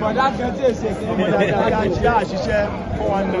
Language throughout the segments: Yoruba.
bọ̀dá kan tí èsì èkìtì mọ̀ dáadáa dáa ṣiṣẹ́ fún wa náà.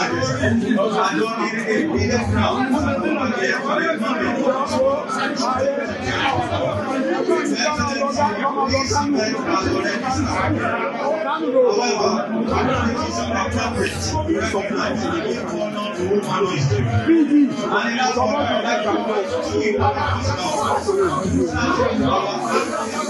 I However, I don't think it's appropriate for plan to be to whom I you.